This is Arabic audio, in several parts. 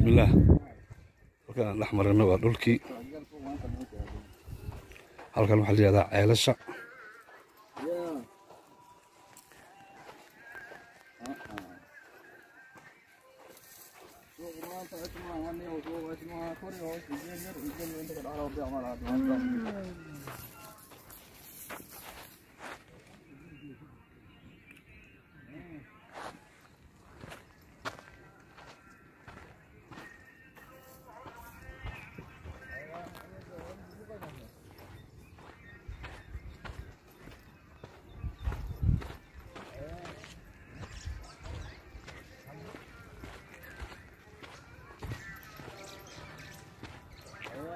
بسم الله. وكان الأحمر النوى دولكي. هلقا المحلية دا عيلشا Thank you.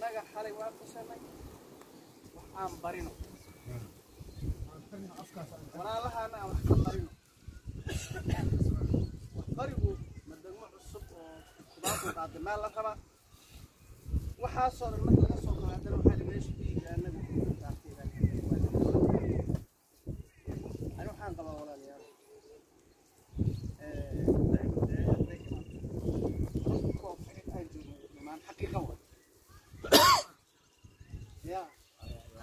annaga xalay waa kusanay wax aan barino walaalahaana aan wax ka barino barigu madagmo cusub oo kudaafuu qaatay meel la rabaa waxaasoo dhan marka laga soo qabo haddana waxaa la meesha ku yigaanada ani waxaan qabaa walaalayaal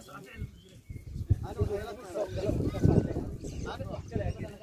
Hadi, hadi, hadi.